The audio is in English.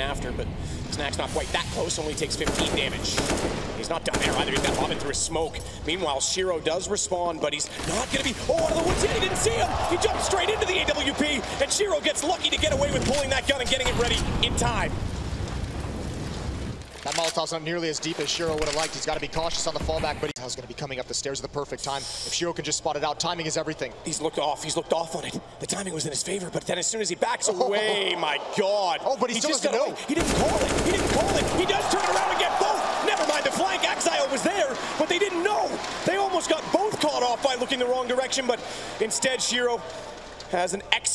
after, but Snax not quite that close, only takes 15 damage. He's not done there either, he's got bombing through his smoke. Meanwhile, Shiro does respond, but he's not gonna be, oh, out of the woods yet, he didn't see him! He jumped straight into the AWP, and Shiro gets lucky to get away with pulling that gun and getting it ready in time. That Molotov's not nearly as deep as Shiro would have liked. He's got to be cautious on the fallback, but he's going to be coming up the stairs at the perfect time. If Shiro can just spot it out, timing is everything. He's looked off, he's looked off on it. The timing was in his favor, but then as soon as he backs away, oh. my God. Oh, but he, he still just doesn't know. He didn't call it, he didn't call it. He does turn around and get both. Never mind, the flank Exile was there, but they didn't know. They almost got both caught off by looking the wrong direction, but instead Shiro has an excellent